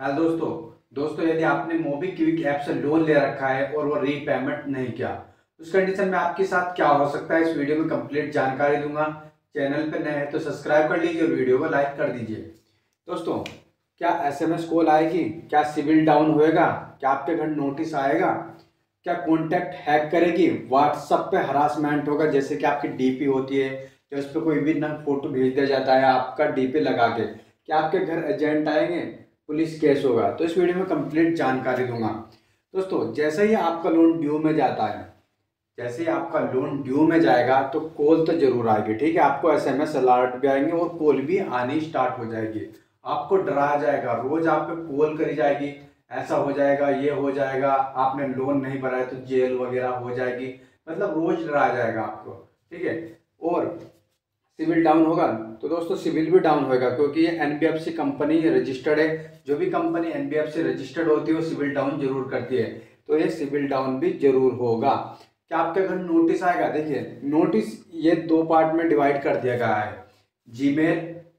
Hello दोस्तों दोस्तों, यदि आपने मोबी क्विक ऐप से लोन ले रखा है और वो रीपेमेंट नहीं किया उस कंडीशन में आपके साथ क्या हो सकता है? इस वीडियो में कंप्लीट जानकारी दूँगा। चैनल पर नए हैं तो सब्सक्राइब कर लीजिए और वीडियो को लाइक कर दीजिए। दोस्तों, क्या एसएमएस कॉल आएगी? क्या सिविल डाउन होएगा? क्या आपके घर नोटिस आएगा? क्या कॉन्टैक्ट हैक करेगी? व्हाट्सअप पे हरासमेंट होगा, जैसे कि आपकी डीपी होती है, या उस पर कोई भी नंग फ़ोटो भेज दिया जाता है आपका डीपी लगा के। क्या आपके घर एजेंट आएँगे? पुलिस केस होगा तो इस वीडियो में कंप्लीट जानकारी दूँगा। दोस्तों, जैसे ही आपका लोन ड्यू में जाता है, जैसे ही आपका लोन ड्यू में जाएगा तो कॉल तो ज़रूर आएगी, ठीक है? आपको एस एम एस अलर्ट भी आएँगे और कॉल भी आनी स्टार्ट हो जाएगी। आपको डराया जाएगा, रोज आप पे कॉल करी जाएगी, ऐसा हो जाएगा, ये हो जाएगा, आपने लोन नहीं भरा है तो जेल वगैरह हो जाएगी मतलब रोज डराया जाएगा आपको, ठीक है? और सिविल डाउन होगा तो दोस्तों सिविल भी डाउन होगा क्योंकि ये एनबीएफसी कंपनी रजिस्टर्ड है। जो भी कंपनी एनबीएफसी रजिस्टर्ड होती है, वो सिविल डाउन ज़रूर करती है। तो ये सिविल डाउन भी ज़रूर होगा। क्या आपके घर नोटिस आएगा? देखिए नोटिस ये दो पार्ट में डिवाइड कर दिया गया है। जीमेल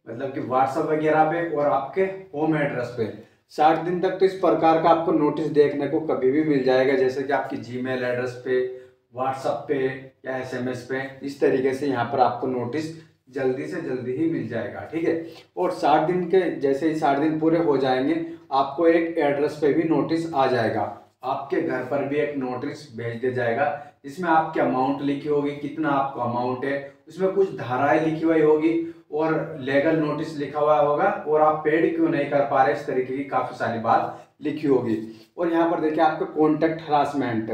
मतलब कि व्हाट्सएप वगैरह पे और आपके होम एड्रेस पे। साठ दिन तक तो इस प्रकार का आपको नोटिस देखने को कभी भी मिल जाएगा, जैसे कि आपकी जीमेल एड्रेस पे व्हाट्सएप पे या एसएमएस पे, इस तरीके से यहाँ पर आपको नोटिस जल्दी से जल्दी ही मिल जाएगा, ठीक है? और साठ दिन के जैसे ही साठ दिन पूरे हो जाएँगे, आपको एक एड्रेस पे भी नोटिस आ जाएगा। आपके घर पर भी एक नोटिस भेज दिया जाएगा। जिसमें आपकी अमाउंट लिखी होगी, कितना आपको अमाउंट है, उसमें कुछ धाराएँ लिखी हुई होगी और लेगल नोटिस लिखा हुआ होगा और आप पेड क्यों नहीं कर पा रहे, इस तरीके की काफ़ी सारी बात लिखी होगी। और यहाँ पर देखिए आपके कॉन्टेक्ट हरासमेंट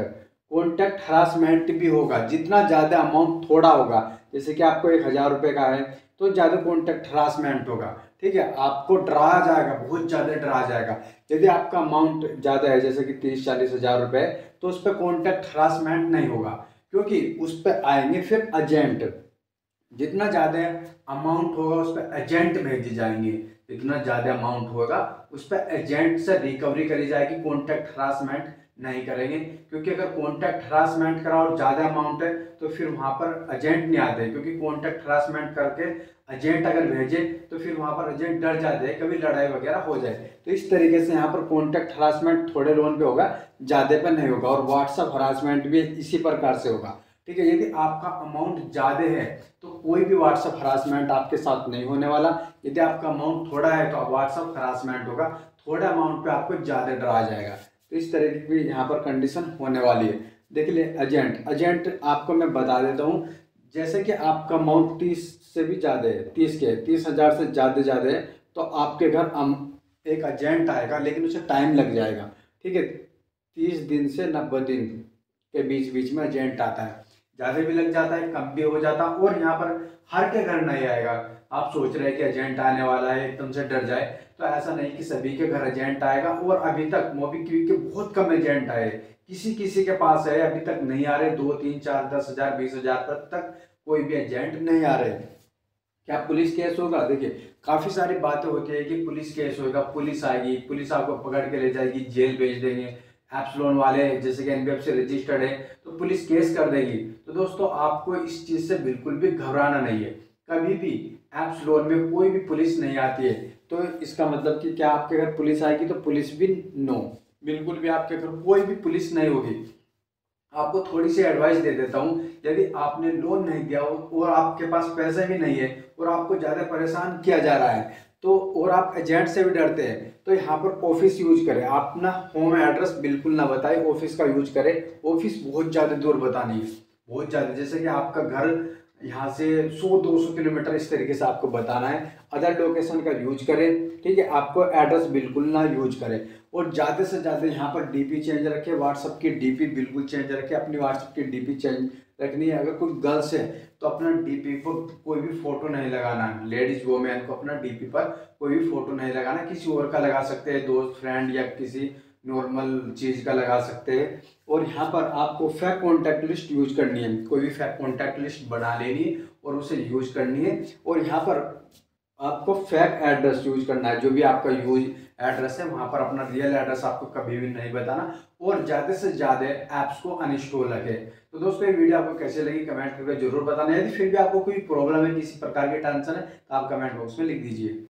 कॉन्टैक्ट हरासमेंट भी होगा, जितना ज़्यादा अमाउंट थोड़ा होगा, जैसे कि आपको एक हज़ार रुपये का है तो ज़्यादा कॉन्टैक्ट हरासमेंट होगा, ठीक है? आपको डराया जाएगा, बहुत ज़्यादा डराया जाएगा। यदि आपका अमाउंट ज़्यादा है, जैसे कि तीस, चालीस हज़ार रुपये तो उस पर कॉन्टैक्ट हरासमेंट नहीं होगा, क्योंकि उस पर आएँगे फिर एजेंट जितना ज़्यादा अमाउंट होगा, उस पर एजेंट भेजे जाएँगे। जितना ज़्यादा अमाउंट होगा, उस पर एजेंट से रिकवरी करी जाएगी कॉन्टैक्ट हरासमेंट नहीं करेंगे। क्योंकि अगर कॉन्टैक्ट हरासमेंट करा और ज़्यादा अमाउंट है तो फिर वहाँ पर एजेंट नहीं आते। क्योंकि कॉन्टैक्ट हरासमेंट करके एजेंट अगर भेजे तो फिर वहाँ पर एजेंट डर जाते हैं, कभी लड़ाई वगैरह हो जाए। तो इस तरीके से यहाँ पर कॉन्टैक्ट हरासमेंट थोड़े लोन पे होगा, ज़्यादा पर नहीं होगा, और व्हाट्सअप हरासमेंट भी इसी प्रकार से होगा। ठीक है, यदि आपका अमाउंट ज़्यादा है तो कोई भी व्हाट्सअप हरासमेंट आपके साथ नहीं होने वाला। यदि आपका अमाउंट थोड़ा है तो व्हाट्सअप हरासमेंट होगा, थोड़े अमाउंट पे आपको ज़्यादा डरा जाएगा। तो इस तरह की भी यहाँ पर कंडीशन होने वाली है। देख ले एजेंट एजेंट आपको मैं बता देता हूँ, जैसे कि आपका अमाउंट तीस से भी ज़्यादा है, तीस के, तीस हज़ार से ज़्यादा ज़्यादा है तो आपके घर एक एजेंट आएगा, लेकिन उसे टाइम लग जाएगा। ठीक है, तीस दिन से नब्बे दिन के बीच बीच में एजेंट आता है। ज़्यादा भी लग जाता है, कम भी हो जाता है, और यहाँ पर हर के घर नहीं आएगा। आप सोच रहे हैं कि एजेंट आने वाला है एकदम से डर जाए तो ऐसा नहीं कि सभी के घर एजेंट आएगा। और अभी तक मोबीक्विक के बहुत कम एजेंट आए। किसी किसी के पास है, अभी तक नहीं आ रहे। दो, तीन, चार, दस हज़ार, बीस हज़ार तक कोई भी एजेंट नहीं आ रहे। क्या पुलिस केस होगा? देखिए, काफ़ी सारी बातें होती है कि पुलिस केस होगा, पुलिस आएगी, पुलिस आपको पकड़ के ले जाएगी, जेल भेज देंगे। एप्स लोन वाले, जैसे कि एनबीएफसी रजिस्टर्ड है तो पुलिस केस कर देगी। तो दोस्तों, आपको इस चीज़ से बिल्कुल भी घबराना नहीं है। कभी भी एप्स लोन में कोई भी पुलिस नहीं आती है तो इसका मतलब कि क्या आपके घर पुलिस आएगी तो पुलिस भी नो। बिल्कुल भी आपके घर कोई भी पुलिस नहीं होगी। आपको थोड़ी सी एडवाइस दे देता हूँ, यदि आपने लोन नहीं दिया और आपके पास पैसे भी नहीं है और आपको ज़्यादा परेशान किया जा रहा है तो और आप एजेंट से भी डरते हैं तो यहाँ पर ऑफ़िस यूज़ करें। आप अपना होम एड्रेस बिल्कुल ना बताए ऑफ़िस का यूज़ करें। ऑफ़िस बहुत ज़्यादा दूर बतानी है, बहुत ज़्यादा। जैसे कि आपका घर यहाँ से 100-200 किलोमीटर इस तरीके से आपको बताना है। अदर लोकेशन का यूज़ करें, ठीक है? आपको एड्रेस बिल्कुल ना यूज़ करें। और ज़्यादा से ज़्यादा यहाँ पर डीपी चेंज रखें व्हाट्सअप की डीपी बिल्कुल चेंज रखें, अपनी व्हाट्सअप की डीपी चेंज रखनी है। अगर कोई गर्ल्स है तो अपना डीपी पर कोई भी फ़ोटो नहीं लगाना है। लेडीज़ वोमेन को अपना डीपी पर कोई भी फ़ोटो नहीं लगाना किसी और का लगा सकते हैं, दोस्त फ्रेंड या किसी नॉर्मल चीज़ का लगा सकते हैं। और यहाँ पर आपको फैक कॉन्टैक्ट लिस्ट यूज़ करनी है। कोई भी फैक कॉन्टैक्ट लिस्ट बना लेनी है और उसे यूज़ करनी है। और यहाँ पर आपको फैक एड्रेस यूज़ करना है। जो भी आपका यूज़ एड्रेस है, वहाँ पर अपना रियल एड्रेस आपको कभी भी नहीं बताना। और ज़्यादा से ज़्यादा ऐप्स को अनइंस्टॉल रखें। तो दोस्तों, ये वीडियो आपको कैसे लगी कमेंट करके ज़रूर बताना। यदि फिर भी आपको कोई प्रॉब्लम है, किसी प्रकार की टेंशन है तो आप कमेंट बॉक्स में लिख दीजिए।